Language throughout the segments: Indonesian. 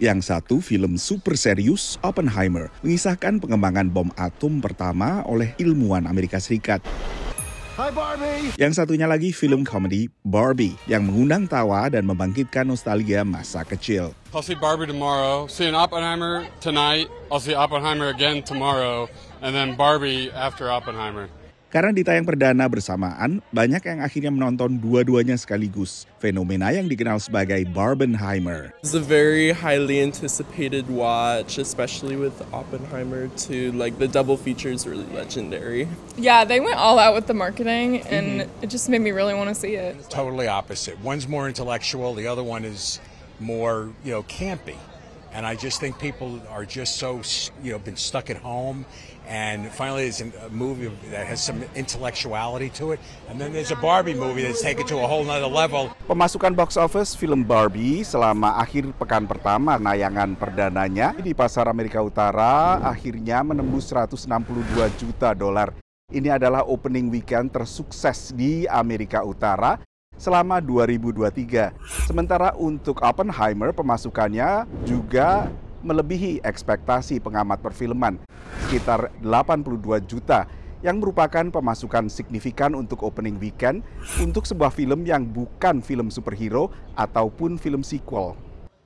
Yang satu film super serius, Oppenheimer, mengisahkan pengembangan bom atom pertama oleh ilmuwan Amerika Serikat. Hi, Barbie. Yang satunya lagi film komedi Barbie yang mengundang tawa dan membangkitkan nostalgia masa kecil. I'll see Barbie tomorrow. Seeing Oppenheimer tonight. I'll see Oppenheimer again tomorrow, and then Barbie after Oppenheimer. Karena ditayang perdana bersamaan, banyak yang akhirnya menonton dua-duanya sekaligus. Fenomena yang dikenal sebagai Barbenheimer. It's a very highly anticipated watch, especially with Oppenheimer too. Like the double feature is really legendary. Yeah, they went all out with the marketing, and it just made me really want to see it. totally opposite. One's more intellectual, the other one is more, you know, campy. And I just think people are just so, you know, been stuck at home. And finally, there's a movie that has some intellectuality to it. And then there's a Barbie movie that's taken to a whole nother level. Pemasukan box office film Barbie selama akhir pekan pertama nayangan perdananya di pasar Amerika Utara akhirnya menembus 162 juta dolar. Ini adalah opening weekend tersukses di Amerika Utara selama 2023. Sementara untuk Oppenheimer pemasukannya juga melebihi ekspektasi pengamat perfilman, sekitar 82 juta yang merupakan pemasukan signifikan untuk opening weekend untuk sebuah film yang bukan film superhero ataupun film sequel.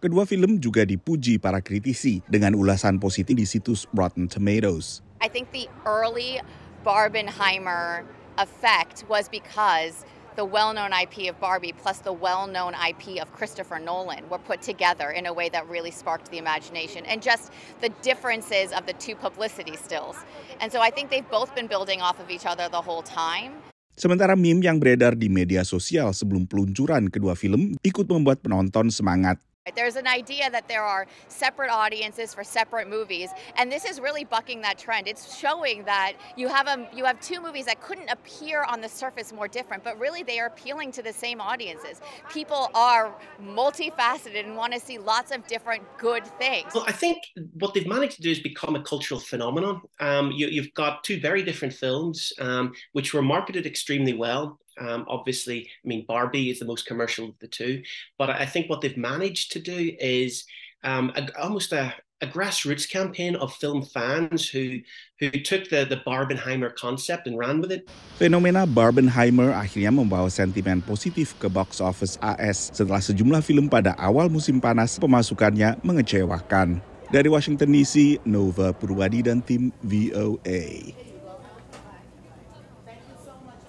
Kedua film juga dipuji para kritisi dengan ulasan positif di situs Rotten Tomatoes. I think the early Barbenheimer effect was because the well-known IP of Barbie plus the well-known IP of Christopher Nolan were put together in a way that really sparked the imagination and just the differences of the two publicity stills. And so I think they've both been building off of each other the whole time. Sementara meme yang beredar di media sosial sebelum peluncuran kedua film ikut membuat penonton semangat. There's an idea that there are separate audiences for separate movies, and this is really bucking that trend. It's showing that you have a you have two movies that couldn't appear on the surface more different, but really they are appealing to the same audiences. People are multifaceted and want to see lots of different good things. Well, I think what they've managed to do is become a cultural phenomenon. Um, you, have got two very different films um, which were marketed extremely well. Um, obviously, I mean, Barbie is the most commercial of the two, but I think what they've managed to do is um, a, almost a, a, grassroots campaign of film fans who who took the the Barbenheimer concept and ran with it. Fenomena Barbenheimer akhirnya membawa sentimen positif ke box office AS setelah sejumlah film pada awal musim panas pemasukannya mengecewakan. Dari Washington DC, Nova Purwadi dan tim VOA.